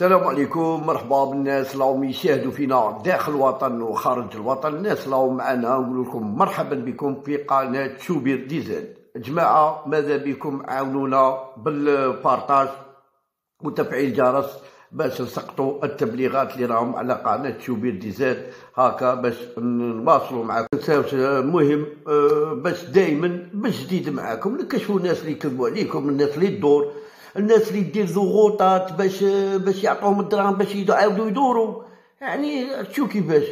السلام عليكم مرحبا بالناس راهم يشاهدوا فينا داخل الوطن وخارج الوطن. الناس راهم معنا نقول لكم مرحبا بكم في قناة شوبير ديزل جماعة ماذا بكم عاونونا بالبارطاج وتفعيل الجرس باش نسقطوا التبليغات اللي راهم على قناة شوبير ديزل هكا باش نواصلوا معكم. المهم آه، باش دائما بالجديد معكم نكشفوا الناس اللي يكذبوا عليكم الناس اللي تدور. الناس اللي دير ضغوطات باش باش يعطوهم الدراهم باش يعاودوا يدوروا يعني تشوف كيفاش؟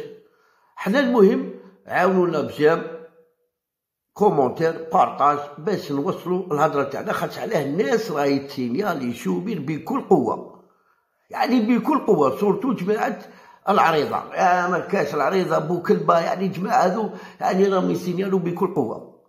حنا المهم عاونونا بزاف commentaire partage باش نوصلوا الهضرة تاعنا خاطر علاه الناس راهي تسينيالي شوبير بكل قوة. يعني بكل قوة surtout جماعة العريضة. يا ما كاش العريضة بو كلبة يعني جماعة هذو يعني راهم يسينيالو بكل قوة.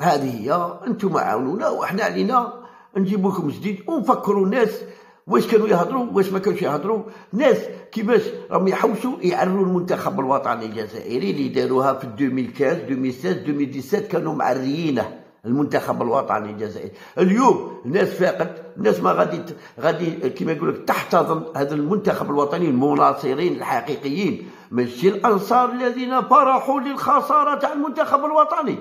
هذه هي أنتم عاونونا وحنا علينا نجيب لكم جديد ونفكروا الناس واش كانوا يهضروا واش ما كانوش يهضروا. ناس كيفاش راهم يحوسوا يعروا المنتخب الوطني الجزائري اللي داروها في 2015 2016 2017 كانوا معريينه المنتخب الوطني الجزائري. اليوم الناس فاقت الناس ما غادي غادي كما يقول لك تحتضن هذا المنتخب الوطني المناصرين الحقيقيين ماشي الأنصار الذين فرحوا للخسارة تاع المنتخب الوطني.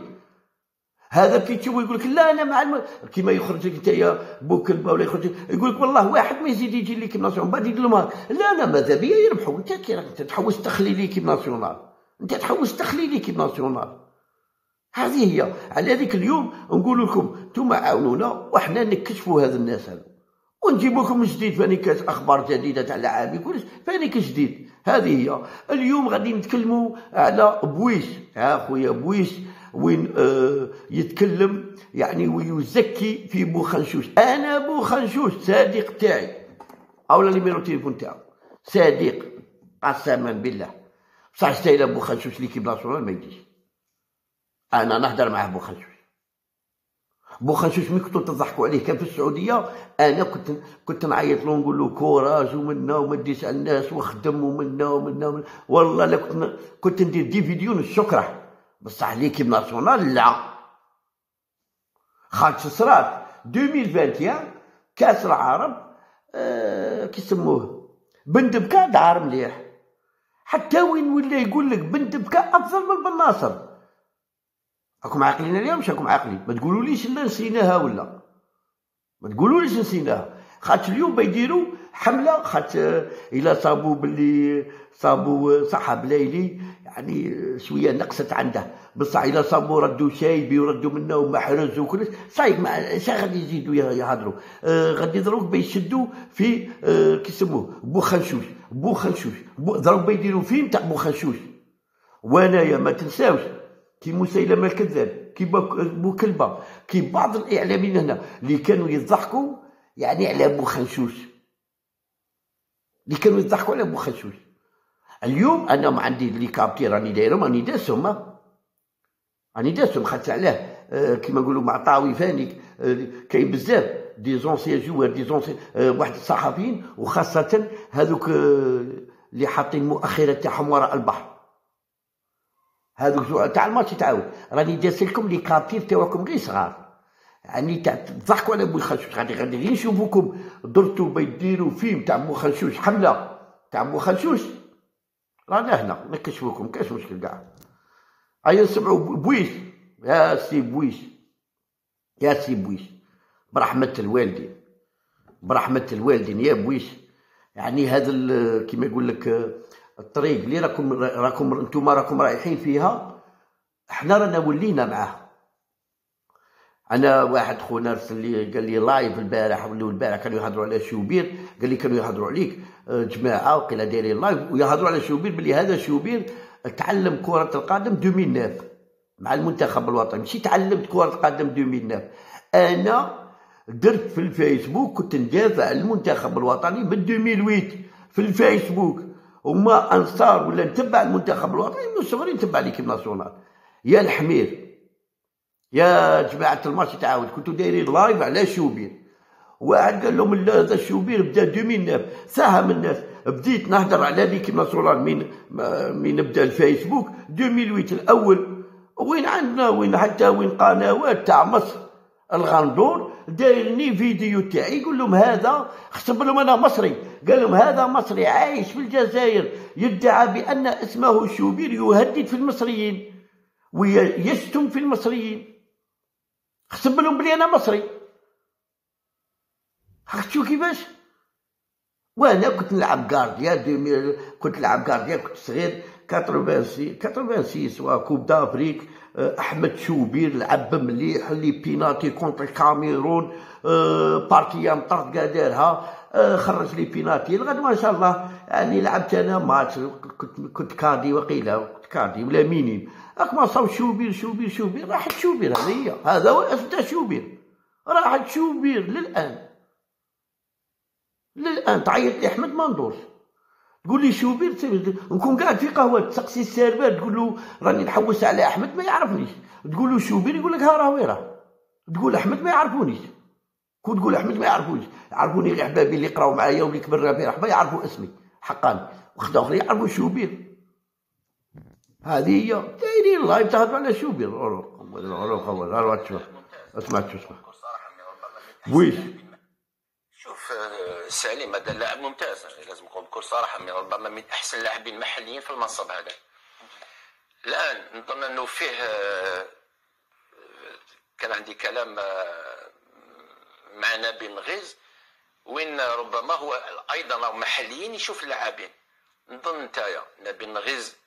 هذا كي تشوف يقول لك لا أنا مع الم... كيما يخرج لك انت بوكلبه ولا يخرج يقول لك والله واحد ما يزيد يجي ليكيب ناسيونال بعد يقول لهم لا أنا ماذا بيا؟ يربحوا أنت كي انت تحوس تخلي ليكيب ناسيونال أنت تحوس تخلي ليكيب ناسيونال هذه هي. على هذيك اليوم نقول لكم أنتم عاونونا وحنا نكتشفوا هذا الناس هذا ونجيب لكم جديد فاني كاس أخبار جديدة تاع العامي كلش فاني جديد. هذه هي. اليوم غادي نتكلموا على بويش ها خويا بويش وين آه يتكلم يعني ويزكي في بوخنشوش أنا بوخنشوش صديق تاعي. أو numéro التليفون تاعو. صديق قسما بالله. بصح style بوخنشوش l'équipe nationale ما يجيش. أنا نهضر معاه بوخنشوش بوخنشوش ملي كنتو تضحكوا عليه كان في السعودية. أنا كنت كنت نعيط له نقول له courage ومنا وما تديش على الناس وخدم ومنا ومنا والله لا كنت كنت ندير دي فيديو نشكره. بصح ليكيب ناسيونال لا. خاطر صرات 2021 كاس العرب آه كيسموه بندبكا دار مليح. حتى وين ولا يقول لك بندبكا أفضل من بن ناصر. راكم عاقلين اليوم؟ مش راكم عاقلين. ما تقولوليش لا نسيناها ولا؟ ما تقولوليش نسيناها. خاطر اليوم بيديروا حملة خاطر إلا صابوا باللي صابوا صحاب ليلي يعني شوية نقصت عنده. بصح الا صابوا ردوا شايبي وردوا منه ومحرز وكل صايب ما غادي يزيدوا يهضروا؟ آه غادي يضروك بيشدوا في آه كيسموه بوخنشوش بوخنشوش بو ضرب بيديروا فيلم تاع بوخنشوش وانايا ما تنساوش. كي مسيلمه الكذاب كي بوكلبه كي بعض الإعلاميين هنا اللي كانوا يضحكوا يعني على بوخنشوش اللي كانوا يضحكوا على بوخنشوش اليوم أنا ما عندي les captures راني دايرهم راني داسهم. راني داسهم خاطر علاه آه كيما نقولوا مع طاوي فاني آه كاين بزاف des anciens joueurs des anciens آه واحد الصحفيين وخاصة هذوك اللي حاطين مؤخرات تاعهم وراء البحر. هذوك تاع الماتش تعاود. راني داس لكم les captures تاعكم غير صغار. يعني تضحكوا على بوخنشوش غادي غادي غير نشوفوكم درتوا بيديروا فيلم تاع بوخنشوش حملة تاع بوخنشوش رانا هنا نكشفوكم كاش مشكل كاع. هيا نسمعوا بويش يا سي بويش يا سي بويش برحمة الوالدين برحمة الوالدين يا بويش يعني هذا كيما يقول لك الطريق اللي راكم راكم أنتم راكم رايحين فيها إحنا رانا ولينا معاه أنا واحد خونا ارسل لي قال لي live البارح ولا البارح كانوا يهضروا على شوبير قال لي كانوا يهضروا عليك. آه، جماعة وقيلا دايرين live ويهضروا على شوبير بلي هذا شوبير تعلم كرة القدم 2009 مع المنتخب الوطني. ماشي تعلمت كرة القدم 2009 أنا درت في الفيسبوك كنت ندافع على المنتخب الوطني من 2008 في الفيسبوك. وما أنصار ولا نتبع المنتخب الوطني من صغري نتبع l'équipe nationale يا الحمير. يا جماعة الماتش تعاود. كنتو دايرين live على شوبير. واحد قال لهم لا هذا شوبير بدا 2009 ساهم الناس. بديت نهضر على l'équipe nationale من من بدا الفيسبوك 2008 الأول. وين عندنا؟ وين حتى وين قنوات تاع مصر؟ الغندور دايرني فيديو تاعي يقول لهم هذا حسب لهم أنا مصري. قال لهم هذا مصري عايش في الجزائر يدعي بأن اسمه شوبير يهدد في المصريين ويشتم في المصريين. حسب لهم بلي أنا مصري. شو كيفاش؟ وأنا كنت نلعب cadet كنت نلعب cadet كنت صغير. 86 86 coupe d'Afrique أحمد شوبير لعب مليح les pénaltys contre الكاميرون بارتيا مطرد دارها خرج لي بيناتي لغد ما شاء الله يعني لعبت أنا ماتش كنت كنت كاردي وقيلة. كاردي ولا مينيم ما صاو شوبير شوبير شوبير راحت شوبير هذه هي هذا هو اسم شوبير. راحت شوبير للآن. للآن تعيط لي أحمد مندوش تقول لي شوبير نكون قاعد في قهوة تسقسي السيرفر تقول له راني نحوس على أحمد ما يعرفنيش تقول له شوبير يقول لك ها راه ويراه تقول أحمد ما يعرفونيش. كون تقول أحمد ما يعرفونيش. يعرفوني غير أحبابي اللي يقراو معايا واللي كبرنا في رحبه يعرفوا اسمي حقاني. وخد آخرين يعرفوا شوبير. هذه هي دايرين لايف تهضروا على شوبير اسمع اسمع ويش؟ شوف سالم هذا لاعب ممتاز. لازم نقول بكل صراحة من ربما من أحسن اللاعبين المحليين في المنصب هذا. الآن نظن أنه فيه كان عندي كلام مع نبيل غيز وين ربما هو أيضا محليين يشوف اللاعبين. نظن نتايا نبيل غيز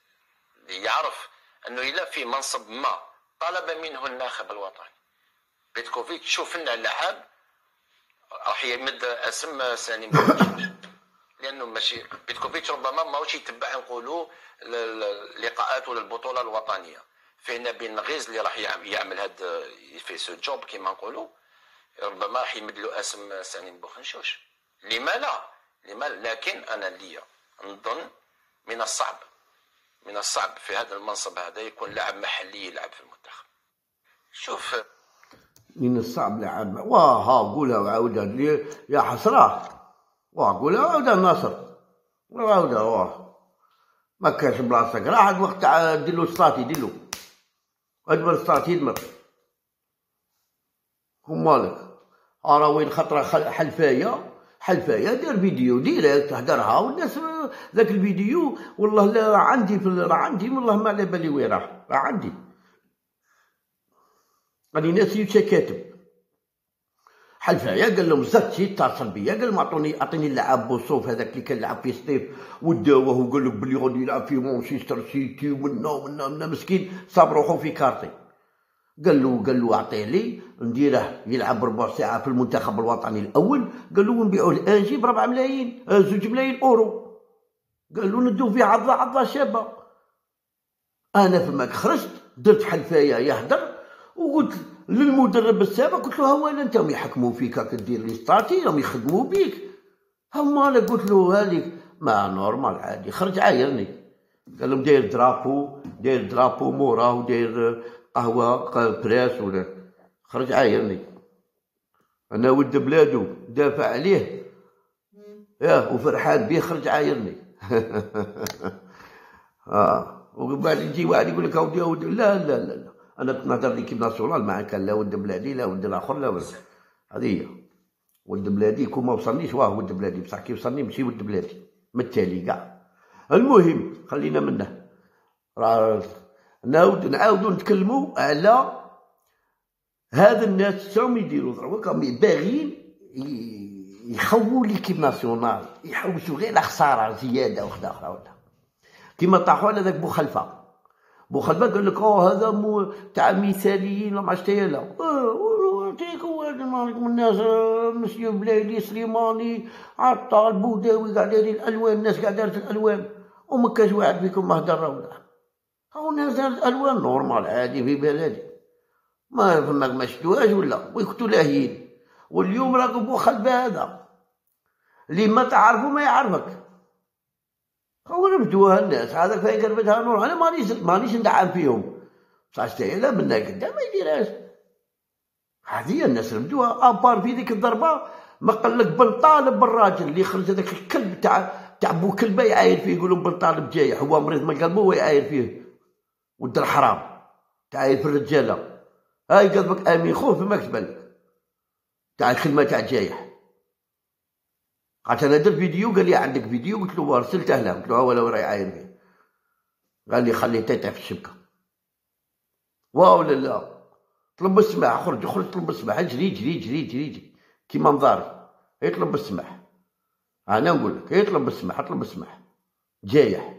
يعرف أنه إلا في منصب ما طلب منه الناخب الوطني. بيتكوفيتش شوف لنا لاعب راح يمد اسم ساني لأنه ماشي بيتكوفيتش ربما ماهوش يتبع نقولوا اللقاءات ولا البطوله الوطنية. فينا بين غيز اللي راح يعمل هاد في سو جوب كيما نقولوا. ربما راح يمد له اسم ساني بوخنشوش لما لا؟ لما لكن أنا ليا نظن من الصعب. من الصعب في هذا المنصب هذا يكون لاعب محلي يلعب في المنتخب. شوف من الصعب لعب واه قولها وعاودها يا حسرة. واه قولها وعاودها الناصر. وعاودها واه ما كانش بلاصتك راح الوقت ديرلو ستاتي ديرلو. اجبر ستاتي يدمر. هم مالك. أنا وين خطرة حلفاية. حلفايه دير فيديو ديريكت تهدرها والناس ذاك الفيديو والله لا عندي في راه عندي والله ما على بالي وين راه. عندي. راني ناسي كاتب. حلفايا قال لهم زطشي اتصل بيا قال لهم اعطوني أعطيني اللعاب بوصوف هذاك اللي كان يلعب في سطيف. وداوه وقال لك بلي غادي يلعب في مانشستر سيتي ومنا ومنا مسكين صاب روحو في quartier قال له قال له أعطيه لي. نديره يلعب ربع ساعة في المنتخب الوطني الأول. قال له نبيعوه لأنجي ب 4 ملايين آه، زوج ملايين أورو. قال له نديو فيه عضه عضه شابة. أنا فماك خرجت درت حلفاية يهدر وقلت للمدرب السابق قلت له هو أنت يحكموا فيك راك دير لي ستاتي راهم يخدموا بيك. هما أنا قلت له هذيك ما نورمال عادي خرج عايرني. قال لهم داير درابو داير درابو مورا وداير قهوة بريس ولا خرج عايرني أنا ولد بلادو دافع عليه. ياه وفرحان بيه خرج عايرني آه وبعد يجي واحد يقول لك أودي لا لا لا, لا. أنا نهضر ليكيب ناسيونال كان لا ولد بلادي لا ولد الآخر لا ولد. هذه هي. ولد بلادي كون ما وصلنيش واه ولد بلادي. بصح كي وصلني؟ ماشي ولد بلادي. من التالي كاع المهم خلينا منه. راه نعاود نعاودو نتكلموا على هاد الناس شنو يديروا دروك راهم باغيين يخووا ليكيب ناسيونال يحوسوا غير خسارة زيادة وخدا أخرى كيما طاحوا على ذاك بوخلفه بوخلفة قال لك آه هذا مو تاع مثاليين ما عرفتش لا تيك هو الناس مسيو بلايلي سليماني عطال بوداوي قاع دايرين الألوان الناس قاع دارت الألوان. وما كاش واحد فيكم ما هدر ولا هاو الناس دارت الألوان نورمال عادي في بلدي. ما فماك ما شفتوهاش ولا ويكتو لاهيين واليوم راكم بوخلفة هذا. اللي ما تعرفه ما يعرفك. هو ربدوها الناس هذاك فين قربتها نور. أنا مانيش مانيش ندعم فيهم. بصح لا منا قدام ما يديرهاش. هذه الناس ربدوها ابار في ذيك الضربة ما قال لك بنطالب بالراجل اللي خرج هذاك الكلب تاع تاع بو كلبة يعاير فيه يقولون بنطالب جايح هو مريض من قلبه ويعاير فيه. ود الحرام تعاير في الرجاله هاي قلبك امين خوف ما كتبان تاع الكلمة تاع جايح قالت أنا درت فيديو قال لي عندك فيديو؟ قلت له رسلته له قلت له ولا راه يعاين فيه قال لي خليه تيطيح في الشبكة. واو لا لا. طلب السماح خرج خرج طلب السماح جري جري جري جري كيما نظاري يطلب السماح أنا نقول لك يطلب السماح اطلب السماح جايح.